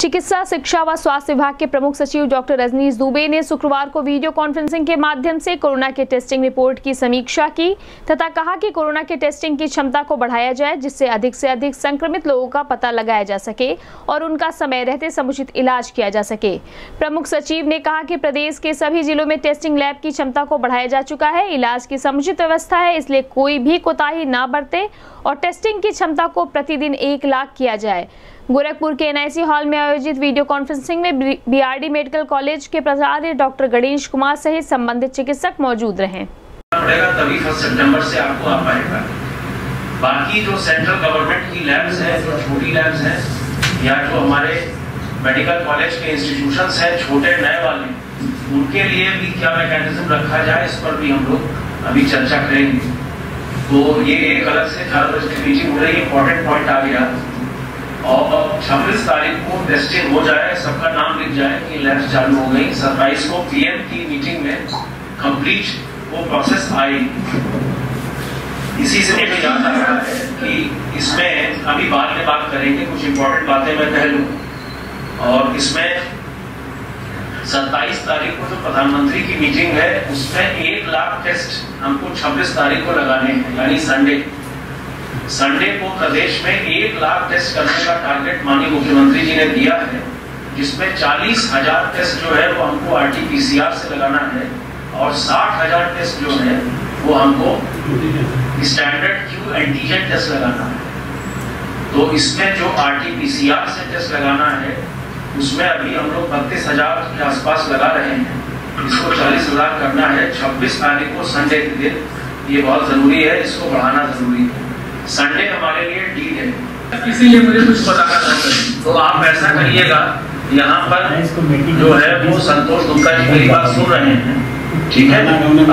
चिकित्सा, शिक्षा व स्वास्थ्य विभाग के प्रमुख सचिव डॉक्टर रजनीश दुबे ने शुक्रवार को वीडियो कॉन्फ्रेंसिंग के माध्यम से कोरोना के टेस्टिंग रिपोर्ट की समीक्षा की तथा कहा कि कोरोना के टेस्टिंग की क्षमता को बढ़ाया जाए, जिससे अधिक से अधिक संक्रमित लोगों का पता लगाया जा सके और उनका समय रहते समुचित इलाज किया जा सके। प्रमुख सचिव ने कहा कि प्रदेश के सभी जिलों में टेस्टिंग लैब की क्षमता को बढ़ाया जा चुका है, इलाज की समुचित व्यवस्था है, इसलिए कोई भी कोताही न बरते और टेस्टिंग की क्षमता को प्रतिदिन एक लाख किया जाए। गोरखपुर के एनआईसी हॉल में आयोजित वीडियो कॉन्फ्रेंसिंग में बीआरडी मेडिकल कॉलेज के प्राचार्य डॉक्टर गणेश कुमार सहित संबंधित चिकित्सक मौजूद रहे। बाकी जो सेंट्रल गवर्नमेंट की लैब्स हैं, जो छोटी लैब्स हैं, या जो हमारे मेडिकल कॉलेज के इंस्टीट्यूशंस हैं, छोटे नए वाले, उनके लिए भी क्या मैकेनिज्म रखा जाए, इस पर भी हम लोग अभी चर्चा करेंगे। तो ये एक अलग से मीटिंग हो रही इंपॉर्टेंट पॉइंट आ गया। और छब्बीस तारीख को टेस्टिंग हो जाए, सबका नाम लिख जाए कि लैब्स चालू हो गई। सत्ताईस को पीएम की मीटिंग में कंप्लीट वो प्रोसेस आई। इसी से मुझे याद आ रहा है कि इसमें अभी बाद में बात करेंगे, कुछ इंपॉर्टेंट बातें मैं कह लू। और इसमें 27 तारीख को जो प्रधानमंत्री की मीटिंग है, उसमें एक लाख टेस्ट हमको 26 तारीख को लगाने हैं, यानी संडे संडे को प्रदेश में एक लाख टेस्ट करने का टारगेट माननीय मुख्यमंत्री जी ने दिया है, जिसमें चालीस हज़ार टेस्ट जो है वो हमको आरटीपीसीआर से लगाना है और साठ हज़ार टेस्ट जो है वो हमको स्टैंडर्ड क्यू एंटीजन टेस्ट लगाना है। तो इसमें जो आरटीपीसीआर से टेस्ट लगाना है, उसमें अभी हम लोग बत्तीस हज़ार के आसपास लगा रहे हैं। इसको चालीस हज़ार करना है, छब्बीस तारीख को संडे के दिन। ये बहुत ज़रूरी है, इसको बढ़ाना ज़रूरी है। संडे हमारे लिए डील है। इसीलिए मुझे कुछ बताना था तो आप ऐसा करिएगा यहाँ पर जो है वो संतोष गुप्ता जी मेरी बात सुन रहे हैं। ठीक है?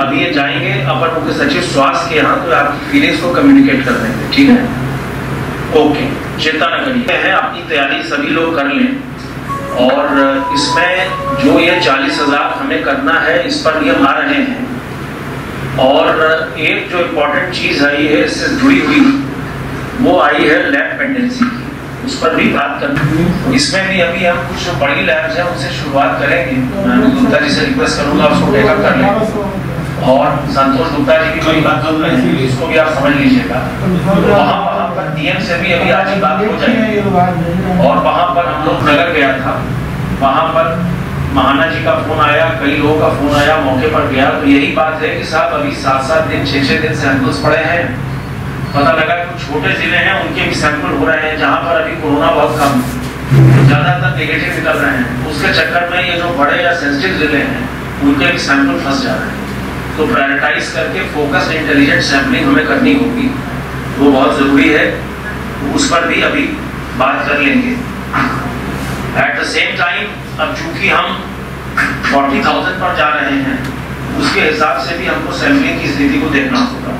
अभी ये जाएँगे अपर मुख्य सचिव स्वास्थ्य के यहाँ तो आपकी फीलिंग्स को कम्युनिकेट कर देंगे ठीक है? ओके चिंता न करिए। है अपनी तैयारी सभी लोग कर लें। और इसमें जो ये चालीस हज़ार हमें करना है इस पर नियम आ रहे हैं। और एक जो इम्पोर्टेंट चीज़ है ये इससे जुड़ी हुई वो आई है लैब पेंडेंसी उस पर भी बात करनी। इसमें भी अभी हम कुछ जो बड़ी लैब्स हैं, उनसे शुरुआत करेंगे। मैं गुप्ता जी से रिक्वेस्ट करूँगा उसको टेकअप कर लें। और संतोष गुप्ता जी की कोई बात इसको भी आप समझ लीजिएगा। वहाँ वहाँ पर डीएम से भी अभी आज ही बात हो जाएगी। और वहाँ पर हम लोग नगर गया था। वहाँ पर महाना जी का फ़ोन आया, कई लोगों का फ़ोन आया, मौके पर गया। तो यही बात है कि साहब अभी सात सात दिन छह छह दिन सैंपल्स पड़े हैं। पता लगा कुछ छोटे ज़िले हैं उनके भी सैंपल हो रहे हैं जहाँ पर अभी कोरोना बहुत कम ज़्यादातर नेगेटिव निकल रहे हैं। उसके चक्कर में ये जो बड़े या सेंसिटिव ज़िले हैं उनके भी सैंपल फंस जा रहे हैं। तो प्रायोरिटाइज करके फोकस इंटेलिजेंट सैंपलिंग हमें करनी होगी। वो बहुत ज़रूरी है। उस पर भी अभी बात कर लेंगे। एट द सेम टाइम अब चूँकि हम 40,000 पर जा रहे हैं उसके हिसाब से भी हमको सैंपलिंग की स्थिति को देखना होगा।